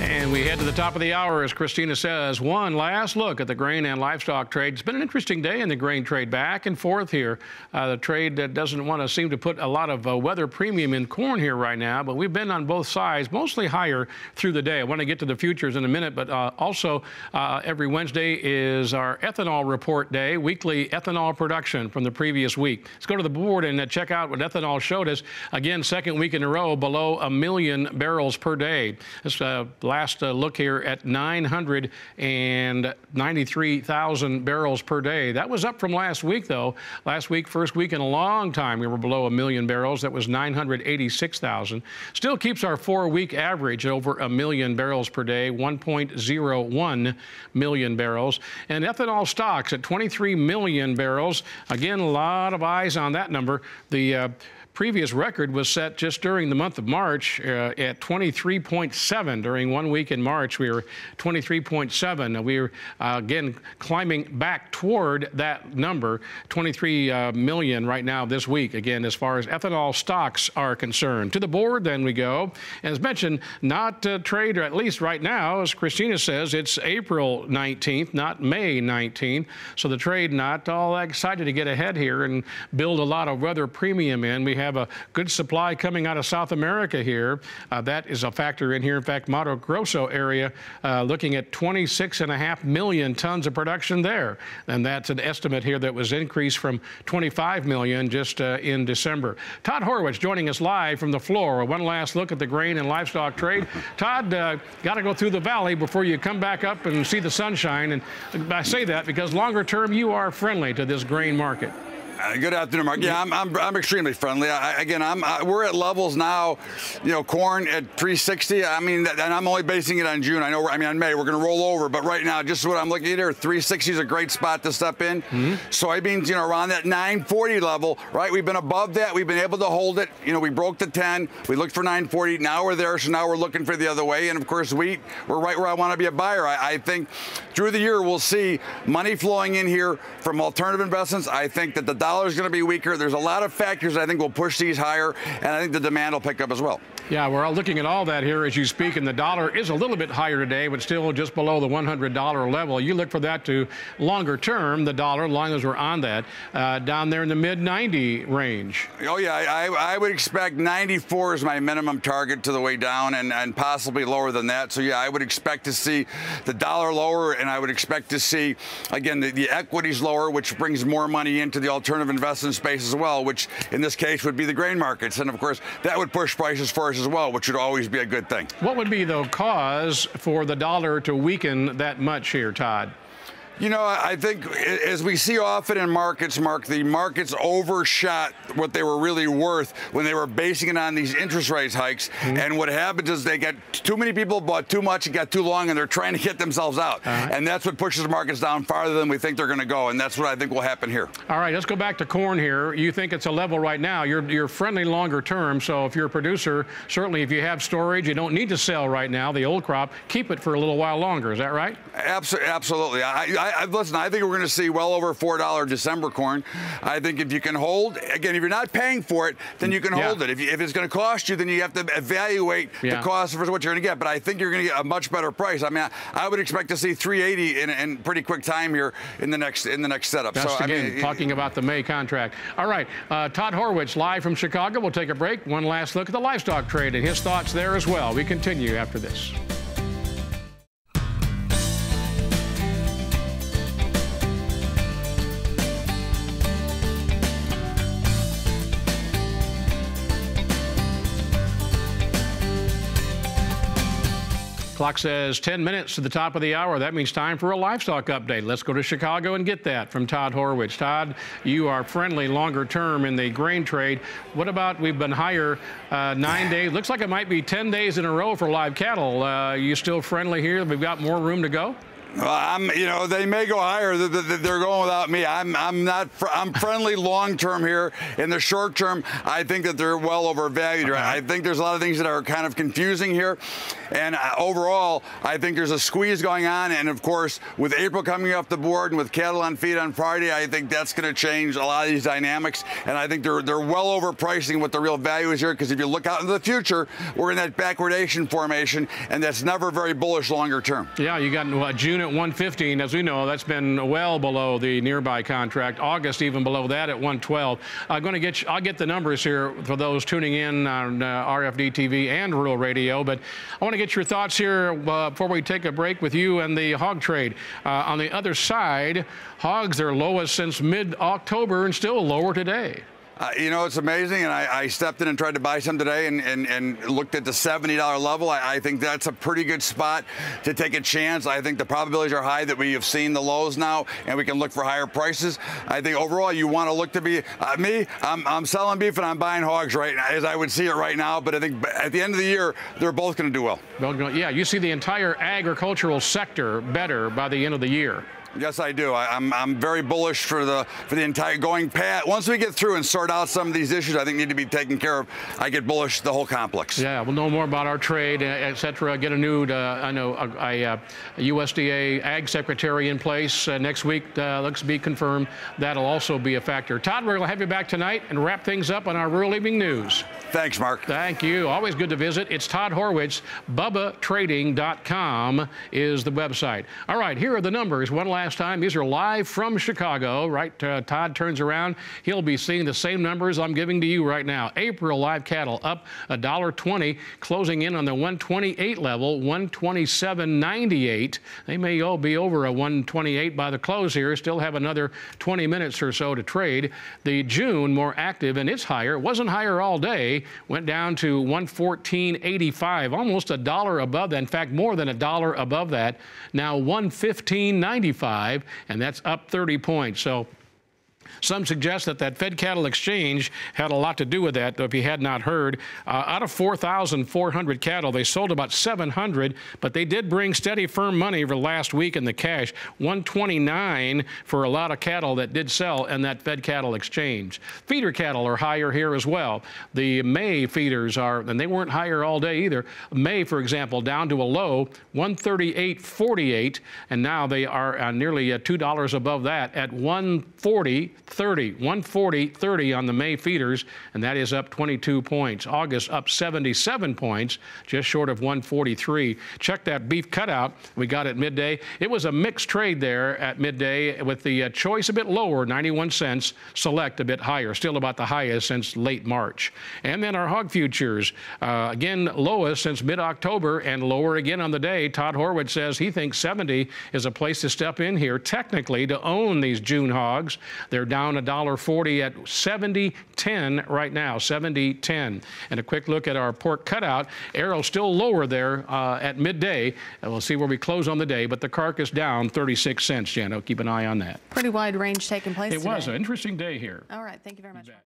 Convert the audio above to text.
And we head to the top of the hour, as Christina says. One last look at the grain and livestock trade. It's been an interesting day in the grain trade, back and forth here. Uh, the trade that doesn't want to seem to put a lot of uh, weather premium in corn here right now, but we've been on both sides, mostly higher through the day. I want to get to the futures in a minute, but uh, also uh, every Wednesday is our ethanol report day, weekly ethanol production from the previous week. Let's go to the board and uh, check out what ethanol showed us. Again, second week in a row below a million barrels per day. This uh, last uh, look here at 993,000 barrels per day. That was up from last week, though. Last week, first week in a long time, we were below a million barrels. That was 986,000. Still keeps our four-week average over a million barrels per day, 1.01 million barrels. And ethanol stocks at 23 million barrels. Again, a lot of eyes on that number. The uh, previous record was set just during the month of March uh, at 23.7. During one week in March, we were 23.7. We were uh, again climbing back toward that number, 23 uh, million right now this week. Again, as far as ethanol stocks are concerned. To the board, then we go. As mentioned, not trade, or at least right now, as Christina says, it's April 19th, not May 19th. So the trade not all excited to get ahead here and build a lot of weather premium in. We have have a good supply coming out of South America here. Uh, that is a factor in here. In fact, Mato Grosso area uh, looking at 26 and a half million tons of production there. And that's an estimate here that was increased from 25 million just uh, in December. Todd Horwitz joining us live from the floor. One last look at the grain and livestock trade. Todd, uh, got to go through the valley before you come back up and see the sunshine. And I say that because longer term, you are friendly to this grain market. Uh, good afternoon, Mark. Yeah, I'm, I'm, I'm extremely friendly. I, again, I'm I, we're at levels now, you know, corn at 360. I mean, and I'm only basing it on June. I know, I mean, on May we're going to roll over, but right now, just what I'm looking at here, 360 is a great spot to step in. Mm-hmm. Soybeans, you know, around that 940 level, right? We've been above that. We've been able to hold it. You know, we broke the 10. We looked for 940. Now we're there, so now we're looking for the other way. And of course, wheat, we're right where I want to be a buyer. I, I think through the year we'll see money flowing in here from alternative investments. I think that the is going to be weaker there's a lot of factors I think will push these higher, and I think the demand will pick up as well. Yeah, we're all looking at all that here as you speak, and the dollar is a little bit higher today, but still just below the $100 level. You look for that to longer term, the dollar, as long as we're on that, uh, down there in the mid 90 range. Oh, yeah, I, I would expect 94 is my minimum target to the way down and, and possibly lower than that. So, yeah, I would expect to see the dollar lower, and I would expect to see, again, the, the equities lower, which brings more money into the alternative investment space as well, which in this case would be the grain markets. And of course, that would push prices for us as well, which would always be a good thing. What would be the cause for the dollar to weaken that much here, Todd? You know, I think as we see often in markets, Mark, the markets overshot what they were really worth when they were basing it on these interest rate hikes. Mm-hmm. And what happens is they get too many people bought too much, it got too long, and they're trying to get themselves out. Uh-huh. And that's what pushes the markets down farther than we think they're going to go. And that's what I think will happen here. All right, let's go back to corn here. You think it's a level right now. You're, you're friendly longer term. So if you're a producer, certainly if you have storage, you don't need to sell right now, the old crop, keep it for a little while longer. Is that right? Absolutely. I, I I, I, listen, I think we're going to see well over $4 December corn. I think if you can hold, again, if you're not paying for it, then you can yeah. hold it. If, you, if, it's going to cost you, then you have to evaluate yeah. the cost versus what you're going to get. But I think you're going to get a much better price. I mean, I, I would expect to see 380 in, in, pretty quick time here in the next in the next setup. That's so, again, I mean, talking about the May contract. All right, uh, Todd Horwitz live from Chicago. We'll take a break. One last look at the livestock trade and his thoughts there as well. We continue after this. Clock says 10 minutes to the top of the hour. That means time for a livestock update. Let's go to Chicago and get that from Todd Horwitz. Todd, you are friendly longer term in the grain trade. What about we've been higher uh, nine days? Looks like it might be 10 days in a row for live cattle. Uh, you still friendly here? We've got more room to go? I'm, you know, they may go higher. They're going without me. I'm, I'm not. I'm friendly long term here. In the short term, I think that they're well overvalued. Right? I think there's a lot of things that are kind of confusing here, and uh, overall, I think there's a squeeze going on. And of course, with April coming off the board and with cattle on feed on Friday, I think that's going to change a lot of these dynamics. And I think they're they're well overpricing what the real value is here. Because if you look out into the future, we're in that backwardation formation, and that's never very bullish longer term. Yeah, you got uh, June at 115. As we know, that's been well below the nearby contract. August even below that at 112. I'm going to get you, I'll get the numbers here for those tuning in on uh, RFD TV and Rural Radio. But I want to get your thoughts here uh, before we take a break with you and the hog trade. Uh, on the other side, hogs are lowest since mid-October and still lower today. Uh, you know, it's amazing, and I, I, stepped in and tried to buy some today and, and, and looked at the $70 level. I, I, think that's a pretty good spot to take a chance. I think the probabilities are high that we have seen the lows now, and we can look for higher prices. I think overall, you want to look to be uh, me. I'm, I'm selling beef and I'm buying hogs right now, as I would see it right now. But I think at the end of the year, they're both going to do well. Well, yeah, you see the entire agricultural sector better by the end of the year. Yes, I do. I, am I'm, I'm very bullish for the for the entire going past. Once we get through and sort out some of these issues, I think need to be taken care of. I get bullish the whole complex. Yeah, we'll know more about our trade, etc. Get a new, uh, I know, a, a, a, USDA Ag Secretary in place uh, next week. Uh, looks to be confirmed. That'll also be a factor. Todd, we're going to have you back tonight and wrap things up on our Rural Evening News. Thanks, Mark. Thank you. Always good to visit. It's Todd Horwitz. BubbaTrading.com is the website. All right, here are the numbers. One last time. These are live from Chicago, right? Uh, Todd turns around. He'll be seeing the same numbers I'm giving to you right now. April live cattle up $1.20, closing in on the 128 level, 127.98. They may all be over a 128 by the close here. Still have another 20 minutes or so to trade. The June more active and it's higher. It wasn't higher all day. Went down to 114.85, almost a dollar above that. In fact, more than a dollar above that. Now 115.95 and that's up 30 points. So some suggest that that Fed cattle exchange had a lot to do with that, though if you had not heard. Uh, out of 4,400 cattle, they sold about 700, but they did bring steady, firm money for last week in the cash. 129 for a lot of cattle that did sell in that Fed cattle exchange. Feeder cattle are higher here as well. The May feeders are, and they weren't higher all day either. May, for example, down to a low, 138.48, and now they are uh, nearly uh, $2 above that at 140. 30, 140, 30 on the May feeders, and that is up 22 points. August up 77 points, just short of 143. Check that beef cutout we got at midday. It was a mixed trade there at midday with the uh, choice a bit lower, 91 cents, select a bit higher, still about the highest since late March. And then our hog futures, uh, again, lowest since mid October and lower again on the day. Todd Horwitz says he thinks 70 is a place to step in here technically to own these June hogs. They're down $1.40 at 70.10 right now, 70.10. And a quick look at our pork cutout. Arrow still lower there uh, at midday. And we'll see where we close on the day, but the carcass down 36 cents, Jano. Keep an eye on that. Pretty wide range taking place It today. was an interesting day here. All right. Thank you very much.